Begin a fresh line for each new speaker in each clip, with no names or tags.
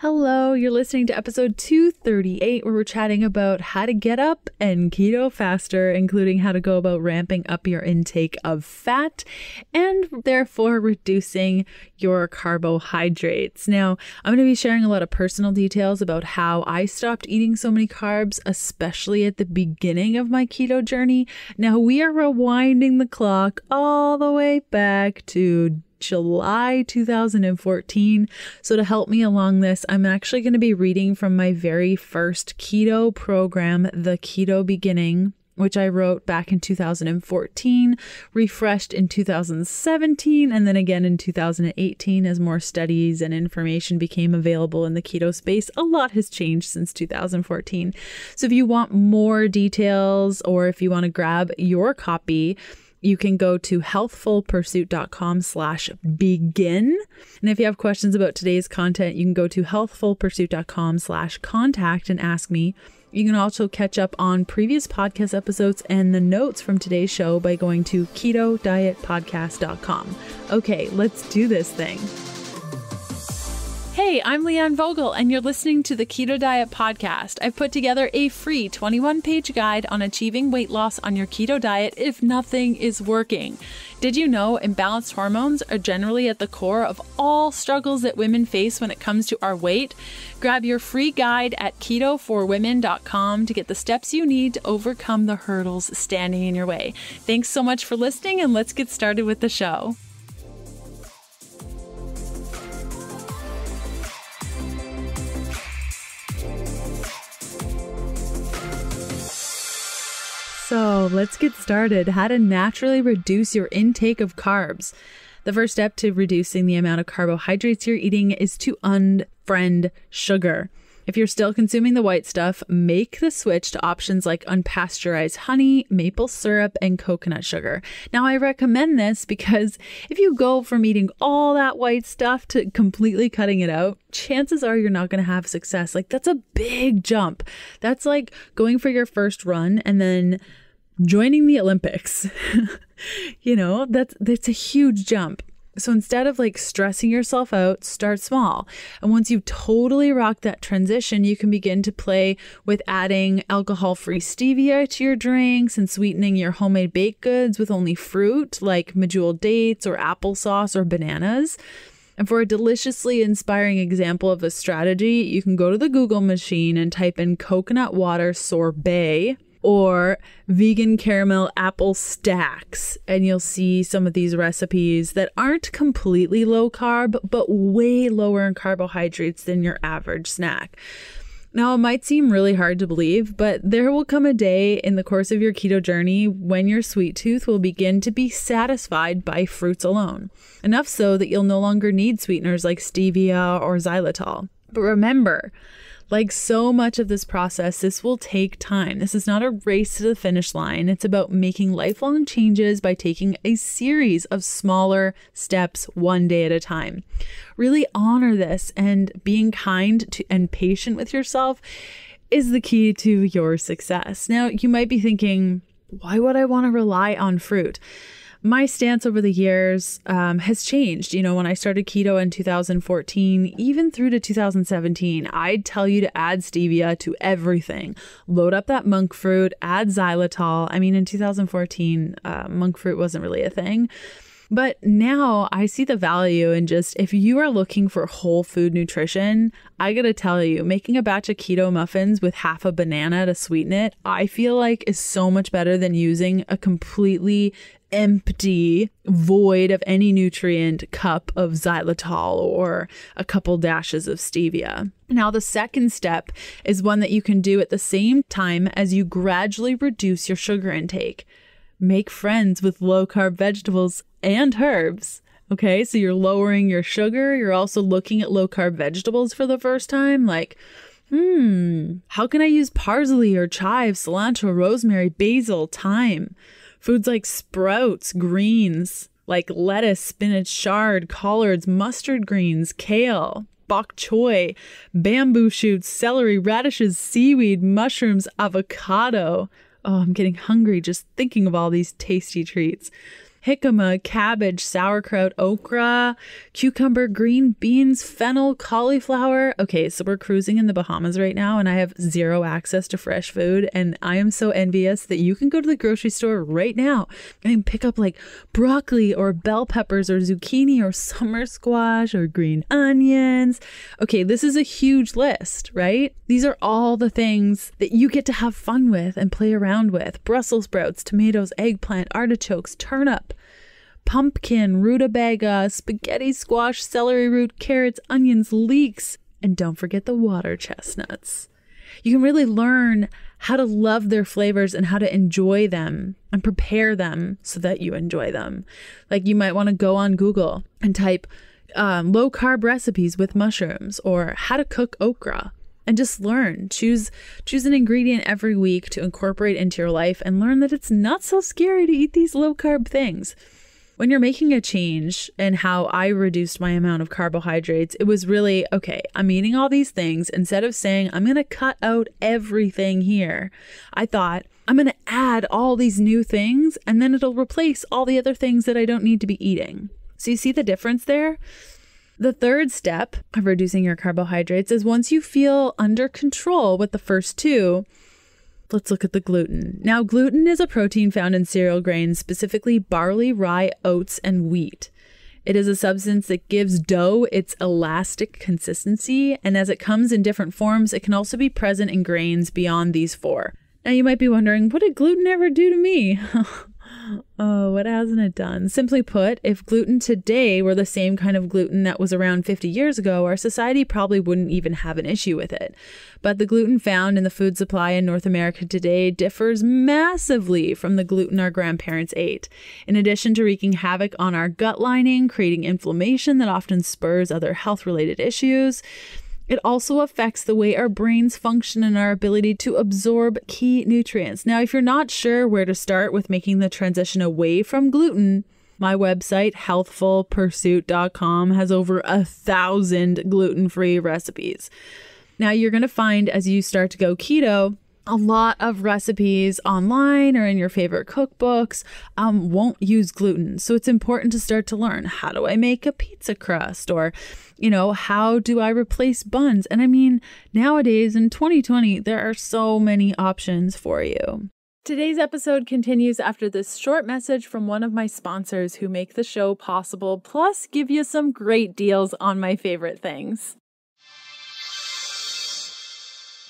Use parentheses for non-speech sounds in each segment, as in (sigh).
Hello, you're listening to episode 238, where we're chatting about how to get up and keto faster, including how to go about ramping up your intake of fat and therefore reducing your carbohydrates. Now, I'm going to be sharing a lot of personal details about how I stopped eating so many carbs, especially at the beginning of my keto journey. Now, we are rewinding the clock all the way back to July 2014. So, to help me along this, I'm actually going to be reading from my very first keto program, The Keto Beginning. Which I wrote back in 2014, refreshed in 2017, and then again in 2018 as more studies and information became available in the keto space. A lot has changed since 2014. So, if you want more details or if you want to grab your copy, you can go to healthfulpursuit.com slash begin. And if you have questions about today's content, you can go to healthfulpursuit.com slash contact and ask me. You can also catch up on previous podcast episodes and the notes from today's show by going to ketodietpodcast.com. Okay, let's do this thing. Hey, I'm Leanne Vogel, and you're listening to the Keto Diet Podcast. I've put together a free 21 page guide on achieving weight loss on your keto diet if nothing is working. Did you know imbalanced hormones are generally at the core of all struggles that women face when it comes to our weight? Grab your free guide at ketoforwomen.com to get the steps you need to overcome the hurdles standing in your way. Thanks so much for listening, and let's get started with the show. So let's get started. How to naturally reduce your intake of carbs. The first step to reducing the amount of carbohydrates you're eating is to unfriend sugar. If you're still consuming the white stuff, make the switch to options like unpasteurized honey, maple syrup, and coconut sugar. Now, I recommend this because if you go from eating all that white stuff to completely cutting it out, chances are you're not going to have success. Like, that's a big jump. That's like going for your first run and then joining the Olympics. (laughs) you know, that's that's a huge jump. So instead of like stressing yourself out, start small. And once you've totally rocked that transition, you can begin to play with adding alcohol free stevia to your drinks and sweetening your homemade baked goods with only fruit like medjool dates or applesauce or bananas. And for a deliciously inspiring example of a strategy, you can go to the Google machine and type in coconut water sorbet or vegan caramel apple stacks. And you'll see some of these recipes that aren't completely low carb, but way lower in carbohydrates than your average snack. Now, it might seem really hard to believe, but there will come a day in the course of your keto journey when your sweet tooth will begin to be satisfied by fruits alone. Enough so that you'll no longer need sweeteners like stevia or xylitol. But remember, like so much of this process, this will take time. This is not a race to the finish line. It's about making lifelong changes by taking a series of smaller steps one day at a time. Really honor this and being kind to, and patient with yourself is the key to your success. Now, you might be thinking, why would I want to rely on fruit? My stance over the years um, has changed. You know, when I started keto in 2014, even through to 2017, I'd tell you to add stevia to everything. Load up that monk fruit, add xylitol. I mean, in 2014, uh, monk fruit wasn't really a thing. But now I see the value in just if you are looking for whole food nutrition, I gotta tell you, making a batch of keto muffins with half a banana to sweeten it, I feel like is so much better than using a completely empty, void of any nutrient cup of xylitol or a couple dashes of stevia. Now, the second step is one that you can do at the same time as you gradually reduce your sugar intake. Make friends with low carb vegetables and herbs. Okay, so you're lowering your sugar. You're also looking at low carb vegetables for the first time. Like, hmm, how can I use parsley or chive, cilantro, rosemary, basil, thyme? Foods like sprouts, greens, like lettuce, spinach, chard, collards, mustard greens, kale, bok choy, bamboo shoots, celery, radishes, seaweed, mushrooms, avocado. Oh, I'm getting hungry just thinking of all these tasty treats jicama, cabbage, sauerkraut, okra, cucumber, green beans, fennel, cauliflower. Okay, so we're cruising in the Bahamas right now and I have zero access to fresh food. And I am so envious that you can go to the grocery store right now and pick up like broccoli or bell peppers or zucchini or summer squash or green onions. Okay, this is a huge list, right? These are all the things that you get to have fun with and play around with Brussels sprouts, tomatoes, eggplant, artichokes, turnip, pumpkin, rutabaga, spaghetti squash, celery root, carrots, onions, leeks, and don't forget the water chestnuts. You can really learn how to love their flavors and how to enjoy them and prepare them so that you enjoy them. Like you might want to go on Google and type um, low carb recipes with mushrooms or how to cook okra and just learn choose choose an ingredient every week to incorporate into your life and learn that it's not so scary to eat these low carb things when you're making a change in how I reduced my amount of carbohydrates, it was really okay, I'm eating all these things. Instead of saying, I'm going to cut out everything here, I thought, I'm going to add all these new things and then it'll replace all the other things that I don't need to be eating. So you see the difference there? The third step of reducing your carbohydrates is once you feel under control with the first two, let's look at the gluten. Now, gluten is a protein found in cereal grains, specifically barley, rye, oats, and wheat. It is a substance that gives dough its elastic consistency, and as it comes in different forms, it can also be present in grains beyond these four. Now, you might be wondering, what did gluten ever do to me? (laughs) Oh, what hasn't it done? Simply put, if gluten today were the same kind of gluten that was around 50 years ago, our society probably wouldn't even have an issue with it. But the gluten found in the food supply in North America today differs massively from the gluten our grandparents ate. In addition to wreaking havoc on our gut lining, creating inflammation that often spurs other health related issues, it also affects the way our brains function and our ability to absorb key nutrients. Now, if you're not sure where to start with making the transition away from gluten, my website, healthfulpursuit.com, has over a thousand gluten free recipes. Now, you're going to find as you start to go keto, a lot of recipes online or in your favorite cookbooks um, won't use gluten. So it's important to start to learn how do I make a pizza crust or, you know, how do I replace buns? And I mean, nowadays in 2020, there are so many options for you. Today's episode continues after this short message from one of my sponsors who make the show possible, plus give you some great deals on my favorite things.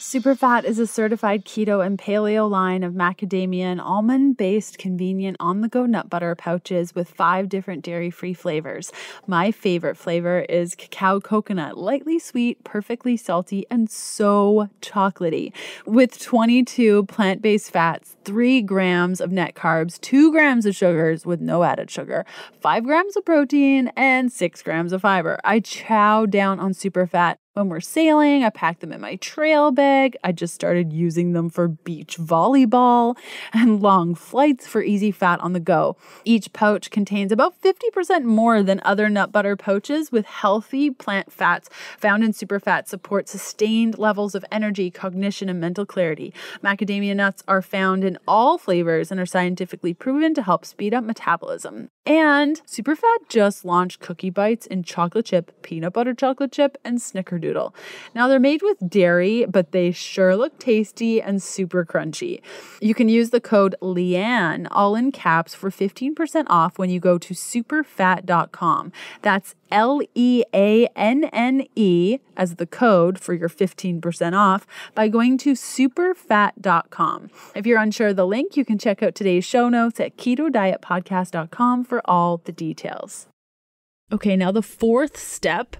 Superfat is a certified keto and paleo line of macadamia and almond based convenient on the go nut butter pouches with five different dairy free flavors. My favorite flavor is cacao coconut, lightly sweet, perfectly salty, and so chocolatey. With 22 plant based fats, 3 grams of net carbs, 2 grams of sugars with no added sugar, 5 grams of protein, and 6 grams of fiber. I chow down on Superfat when we're sailing, I pack them in my trail bag. I just started using them for beach volleyball (laughs) and long flights for easy fat on the go. Each pouch contains about 50% more than other nut butter pouches with healthy plant fats found in superfat support sustained levels of energy, cognition, and mental clarity. Macadamia nuts are found in all flavors and are scientifically proven to help speed up metabolism. And Superfat just launched cookie bites in chocolate chip, peanut butter chocolate chip, and snickerdoodle. Now they're made with dairy, but they sure look tasty and super crunchy. You can use the code Leanne, all in caps, for 15% off when you go to superfat.com. That's L E A N N E as the code for your 15% off by going to superfat.com. If you're unsure of the link, you can check out today's show notes at ketodietpodcast.com for all the details. Okay, now the fourth step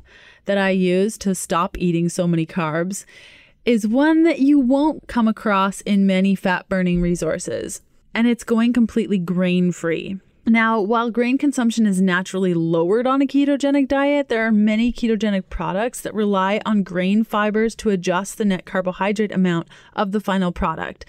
that I use to stop eating so many carbs is one that you won't come across in many fat burning resources, and it's going completely grain free. Now, while grain consumption is naturally lowered on a ketogenic diet, there are many ketogenic products that rely on grain fibers to adjust the net carbohydrate amount of the final product.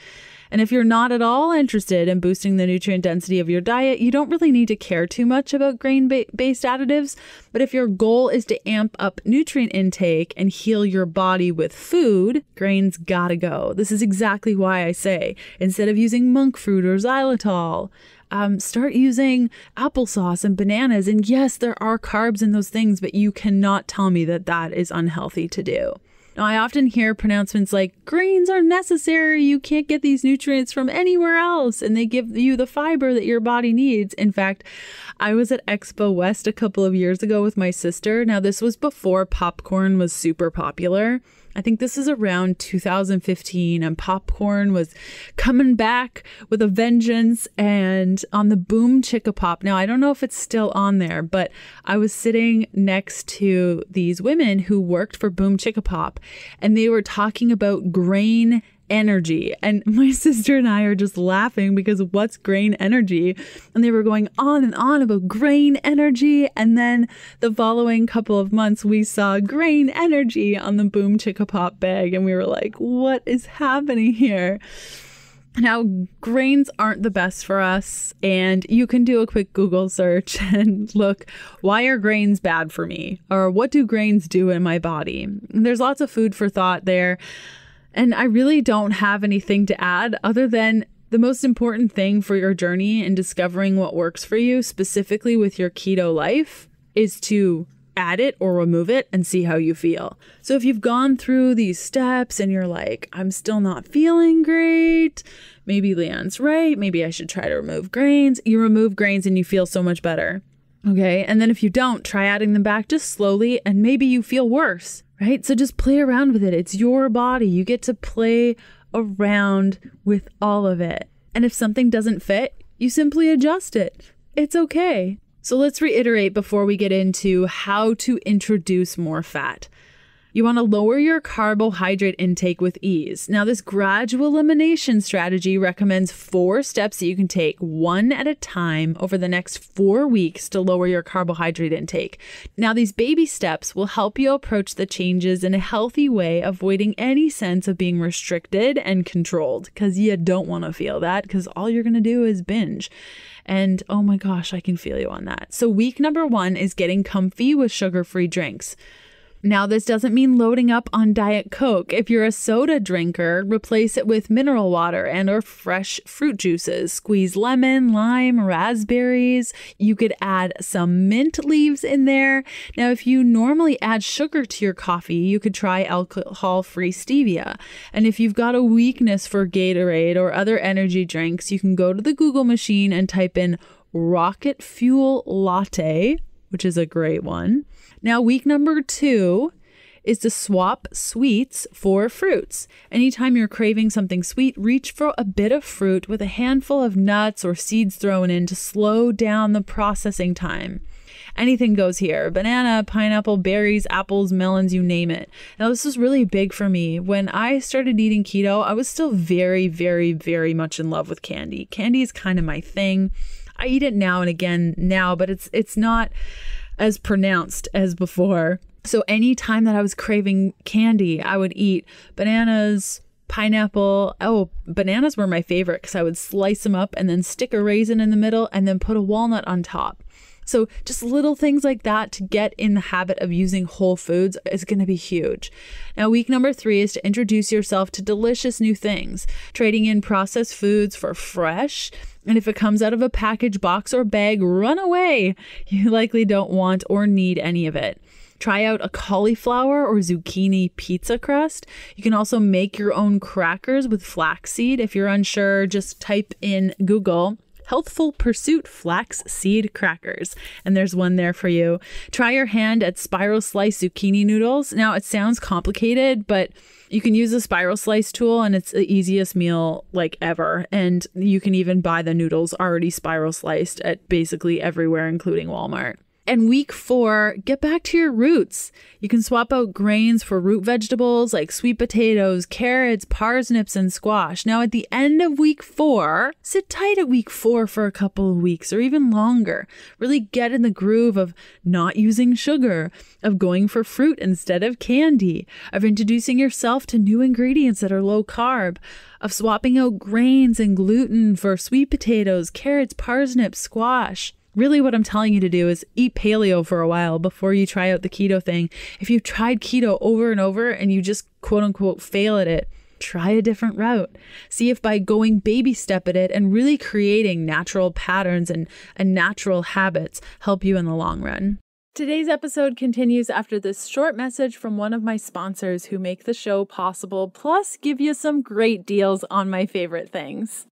And if you're not at all interested in boosting the nutrient density of your diet, you don't really need to care too much about grain based additives. But if your goal is to amp up nutrient intake and heal your body with food, grains gotta go. This is exactly why I say instead of using monk fruit or xylitol, Um, start using applesauce and bananas. And yes, there are carbs in those things, but you cannot tell me that that is unhealthy to do. Now, I often hear pronouncements like grains are necessary. You can't get these nutrients from anywhere else, and they give you the fiber that your body needs. In fact, I was at Expo West a couple of years ago with my sister. Now, this was before popcorn was super popular. I think this is around 2015, and popcorn was coming back with a vengeance and on the Boom Chicka Pop. Now, I don't know if it's still on there, but I was sitting next to these women who worked for Boom Chicka Pop, and they were talking about grain energy. And (laughs) my sister and I are just laughing because what's grain energy? And they were going on and on about grain energy. And then the following couple of months, we saw grain energy on the Boom Chicka Pop bag. And we were like, what is happening here? Now, grains aren't the best for us, and you can do a quick Google search (laughs) and look, why are grains bad for me? Or what do grains do in my body? And there's lots of food for thought there. And I really don't have anything to add other than the most important thing for your journey in discovering what works for you, specifically with your keto life, is to add it or remove it and see how you feel. So if you've gone through these steps and you're like, I'm still not feeling great, maybe Leanne's right, maybe I should try to remove grains, you remove grains and you feel so much better. Okay. And then if you don't, try adding them back just slowly and maybe you feel worse right? So just play around with it. It's your body. You get to play around with all of it. And if something doesn't fit, you simply adjust it. It's okay. So let's reiterate before we get into how to introduce more fat. You want to lower your carbohydrate intake with ease. Now, this gradual elimination strategy recommends four steps that you can take one at a time over the next four weeks to lower your carbohydrate intake. Now, these baby steps will help you approach the changes in a healthy way, avoiding any sense of being restricted and controlled because you don't want to feel that because all you're going to do is binge. And oh my gosh, I can feel you on that. So, week number one is getting comfy with sugar free drinks. Now, this doesn't mean loading up on Diet Coke. If you're a soda drinker, replace it with mineral water and or fresh fruit juices. Squeeze lemon, lime, raspberries. You could add some mint leaves in there. Now, if you normally add sugar to your coffee, you could try alcohol-free stevia. And if you've got a weakness for Gatorade or other energy drinks, you can go to the Google machine and type in rocket fuel latte, which is a great one. Now, week number two is to swap sweets for fruits. Anytime you're craving something sweet, reach for a bit of fruit with a handful of nuts or seeds thrown in to slow down the processing time. Anything goes here banana, pineapple, berries, apples, melons, you name it. Now, this was really big for me. When I started eating keto, I was still very, very, very much in love with candy. Candy is kind of my thing. I eat it now and again now, but it's it's not as pronounced as before. So anytime that I was craving candy, I would eat bananas, pineapple. Oh, bananas were my favorite because I would slice them up and then stick a raisin in the middle and then put a walnut on top. So, just little things like that to get in the habit of using whole foods is going to be huge. Now, week number three is to introduce yourself to delicious new things, trading in processed foods for fresh. And if it comes out of a package, box, or bag, run away. (laughs) You likely don't want or need any of it. Try out a cauliflower or zucchini pizza crust. You can also make your own crackers with flaxseed. If you're unsure, just type in Google Healthful Pursuit flax seed crackers. And there's one there for you. Try your hand at spiral slice zucchini noodles. Now, it sounds complicated, but you can use a spiral slice tool and it's the easiest meal like ever. And you can even buy the noodles already spiral sliced at basically everywhere, including Walmart. And week four, get back to your roots. You can swap out grains for root vegetables like sweet potatoes, carrots, parsnips, and squash. Now, at the end of week four, sit tight at week four for a couple of weeks or even longer. Really get in the groove of not using sugar, of going for fruit instead of candy, of introducing yourself to new ingredients that are low carb, of swapping out grains and gluten for sweet potatoes, carrots, parsnips, squash really what I'm telling you to do is eat paleo for a while before you try out the keto thing. If you've tried keto over and over and you just quote unquote fail at it, try a different route. See if by going baby step at it and really creating natural patterns and, and natural habits help you in the long run. Today's episode continues after this short message from one of my sponsors who make the show possible, plus give you some great deals on my favorite things.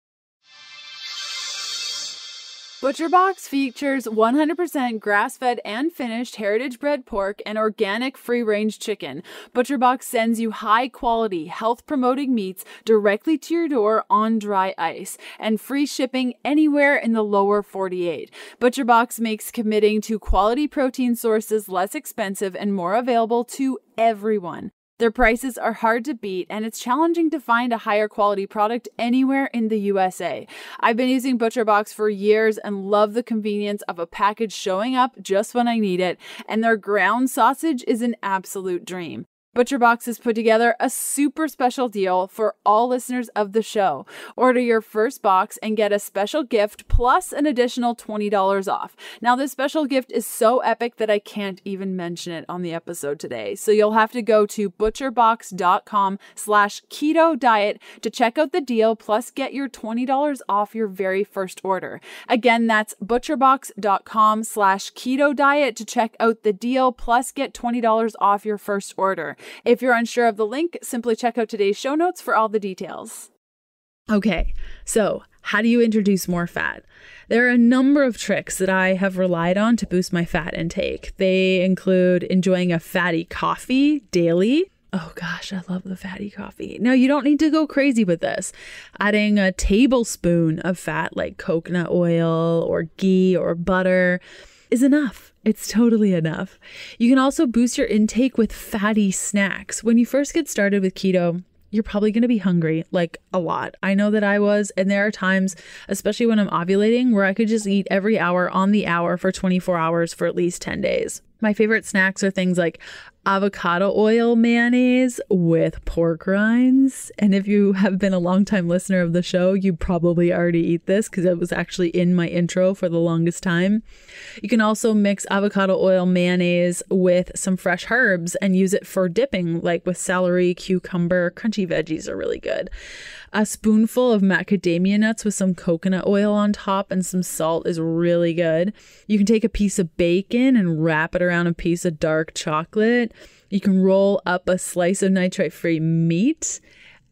ButcherBox features 100% grass fed and finished heritage bred pork and organic free range chicken. ButcherBox sends you high quality, health promoting meats directly to your door on dry ice and free shipping anywhere in the lower 48. ButcherBox makes committing to quality protein sources less expensive and more available to everyone. Their prices are hard to beat, and it's challenging to find a higher quality product anywhere in the USA. I've been using ButcherBox for years and love the convenience of a package showing up just when I need it, and their ground sausage is an absolute dream. ButcherBox has put together a super special deal for all listeners of the show. Order your first box and get a special gift plus an additional $20 off. Now, this special gift is so epic that I can't even mention it on the episode today. So you'll have to go to butcherbox.com slash keto diet to check out the deal plus get your $20 off your very first order. Again, that's butcherbox.com slash keto diet to check out the deal plus get $20 off your first order. If you're unsure of the link, simply check out today's show notes for all the details. Okay, so how do you introduce more fat? There are a number of tricks that I have relied on to boost my fat intake. They include enjoying a fatty coffee daily. Oh gosh, I love the fatty coffee. Now, you don't need to go crazy with this. Adding a tablespoon of fat like coconut oil or ghee or butter is enough. It's totally enough. You can also boost your intake with fatty snacks. When you first get started with keto, you're probably going to be hungry like a lot. I know that I was, and there are times, especially when I'm ovulating, where I could just eat every hour on the hour for 24 hours for at least 10 days. My favorite snacks are things like avocado oil mayonnaise with pork rinds. And if you have been a longtime listener of the show, you probably already eat this because it was actually in my intro for the longest time. You can also mix avocado oil mayonnaise with some fresh herbs and use it for dipping, like with celery, cucumber, crunchy veggies are really good. A spoonful of macadamia nuts with some coconut oil on top and some salt is really good. You can take a piece of bacon and wrap it around a piece of dark chocolate. You can roll up a slice of nitrate free meat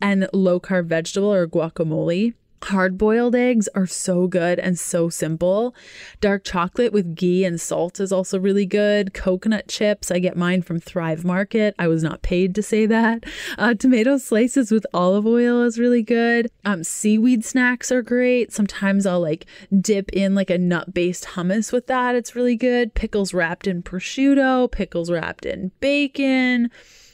and low carb vegetable or guacamole. Hard boiled eggs are so good and so simple. Dark chocolate with ghee and salt is also really good. Coconut chips, I get mine from Thrive Market. I was not paid to say that. Uh, tomato slices with olive oil is really good. Um, seaweed snacks are great. Sometimes I'll like dip in like a nut based hummus with that. It's really good. Pickles wrapped in prosciutto, pickles wrapped in bacon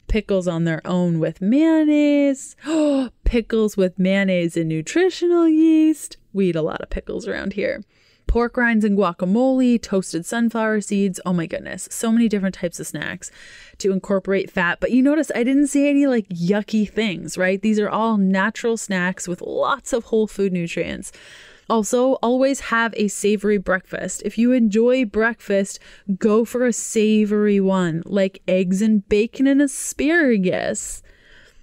pickles on their own with mayonnaise. (gasps) pickles with mayonnaise and nutritional yeast. We eat a lot of pickles around here. Pork rinds and guacamole, toasted sunflower seeds. Oh my goodness, so many different types of snacks to incorporate fat. But you notice I didn't say any like yucky things, right? These are all natural snacks with lots of whole food nutrients. Also, always have a savory breakfast. If you enjoy breakfast, go for a savory one, like eggs and bacon and asparagus.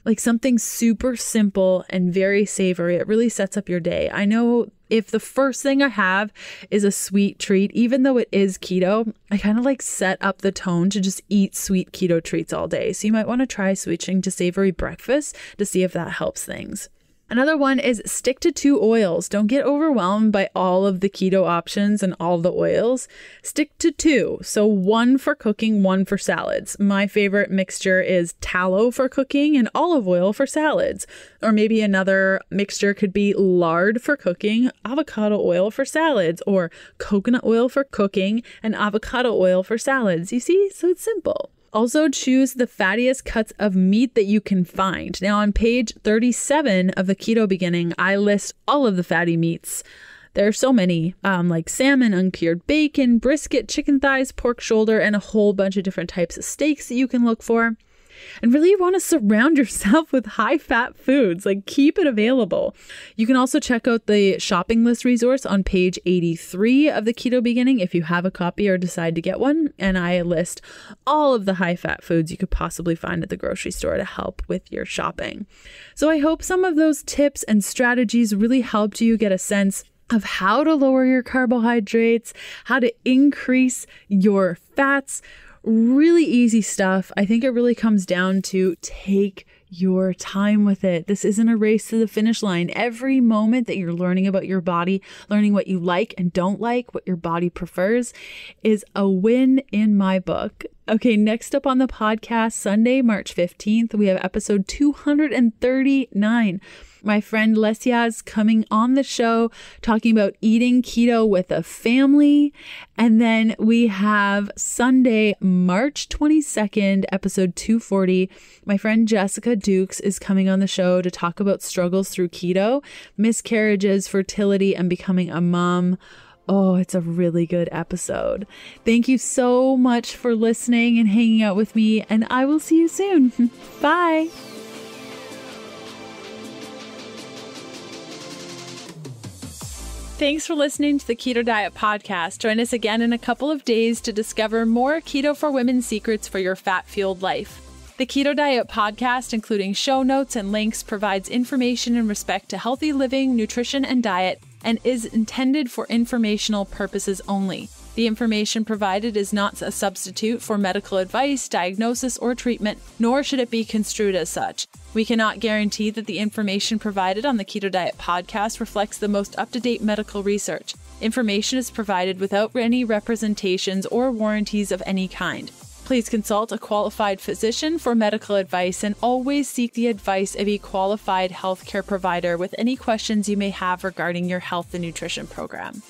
Like something super simple and very savory. It really sets up your day. I know if the first thing I have is a sweet treat, even though it is keto, I kind of like set up the tone to just eat sweet keto treats all day. So you might want to try switching to savory breakfast to see if that helps things. Another one is stick to two oils. Don't get overwhelmed by all of the keto options and all the oils. Stick to two. So, one for cooking, one for salads. My favorite mixture is tallow for cooking and olive oil for salads. Or maybe another mixture could be lard for cooking, avocado oil for salads, or coconut oil for cooking and avocado oil for salads. You see? So, it's simple. Also, choose the fattiest cuts of meat that you can find. Now, on page 37 of the Keto Beginning, I list all of the fatty meats. There are so many, um, like salmon, uncured bacon, brisket, chicken thighs, pork shoulder, and a whole bunch of different types of steaks that you can look for. And really, want to surround (laughs) yourself with high fat foods, like keep it available. You can also check out the shopping list resource on page 83 of the Keto Beginning if you have a copy or decide to get one. And I list all of the high fat foods you could possibly find at the grocery store to help with your shopping. So I hope some of those tips and strategies really helped you get a sense of how to lower your carbohydrates, how to increase your fats. Really easy stuff. I think it really comes down to take your time with it. This isn't a race to the finish line. Every moment that you're learning about your body, learning what you like and don't like, what your body prefers, is a win in my book. Okay, next up on the podcast, Sunday, March 15th, we have episode 239 my friend Lesia is coming on the show talking about eating keto with a family. And then we have Sunday, March 22nd, episode 240. My friend Jessica Dukes is coming on the show to talk about struggles through keto, miscarriages, fertility, and becoming a mom. Oh, it's a really good episode. Thank you so much for listening and hanging out with me, and I will see you soon. (laughs) Bye. Thanks for listening to the Keto Diet Podcast. Join us again in a couple of days to discover more Keto for Women secrets for your fat fueled life. The Keto Diet Podcast, including show notes and links, provides information in respect to healthy living, nutrition, and diet, and is intended for informational purposes only. The information provided is not a substitute for medical advice, diagnosis, or treatment, nor should it be construed as such. We cannot guarantee that the information provided on the Keto Diet podcast reflects the most up to date medical research. Information is provided without any representations or warranties of any kind. Please consult a qualified physician for medical advice and always seek the advice of a qualified healthcare provider with any questions you may have regarding your health and nutrition program.